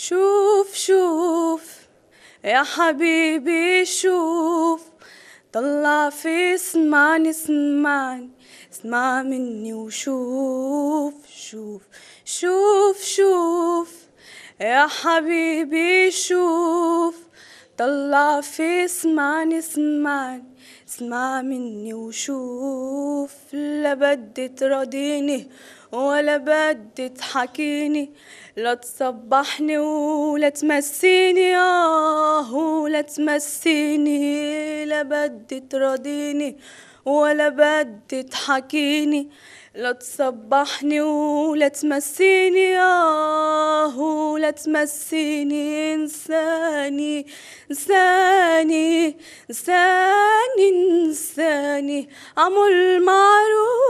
شوف شوف يا حبيبي شوف طلع في اسمعني اسمعني اسمع مني وشوف شوف شوف شوف يا حبيبي شوف طلع في اسمعني اسمعني اسمع مني وشوف لا بدي تراضيني ولا بدي تحكيني لا تصبحني ولا تمسيني آه ولا تمسيني. لا بدي تراضيني ولا بدي تحكيني لا تصبحني ولا تمسيني آه ولا تمسيني. إنساني إنساني إنساني إنساني আমল মারু